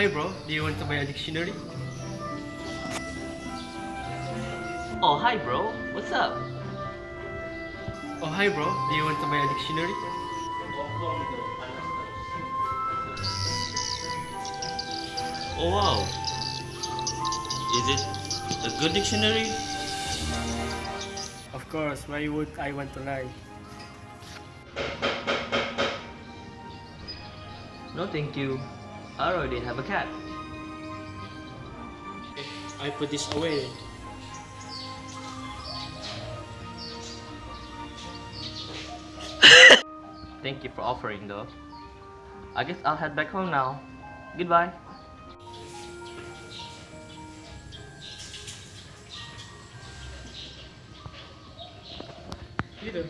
hi bro, do you want to buy a dictionary? Oh, hi bro. What's up? Oh hi bro, do you want to buy a dictionary? Oh wow. Is it a good dictionary? Of course, why would I want to lie? No, thank you. I already have a cat. I put this away. Thank you for offering though. I guess I'll head back home now. Goodbye. Peter,